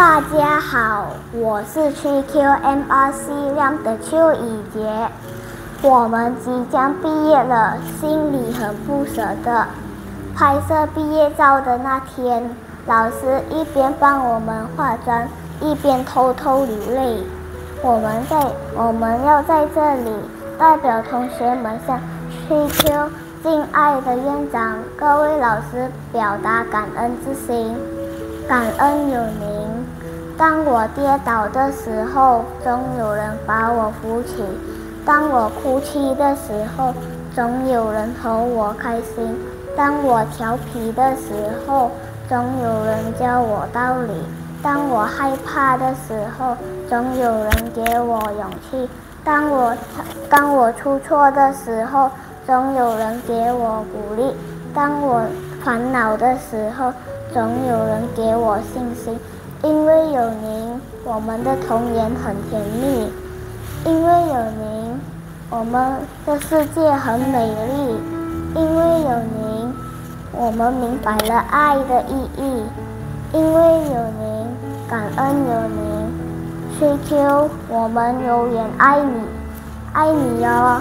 大家好，我是 QQMRC 亮的邱以杰。我们即将毕业了，心里很不舍得。拍摄毕业照的那天，老师一边帮我们化妆，一边偷偷流泪。我们在，我们要在这里代表同学们向 QQ 敬爱的院长、各位老师表达感恩之心。感恩有您，当我跌倒的时候，总有人把我扶起；当我哭泣的时候，总有人哄我开心；当我调皮的时候，总有人教我道理；当我害怕的时候，总有人给我勇气；当我当我出错的时候，总有人给我鼓励；当我烦恼的时候，总有人给我信心，因为有您，我们的童年很甜蜜；因为有您，我们的世界很美丽；因为有您，我们明白了爱的意义；因为有您，感恩有您，追求我们永远爱你，爱你哟。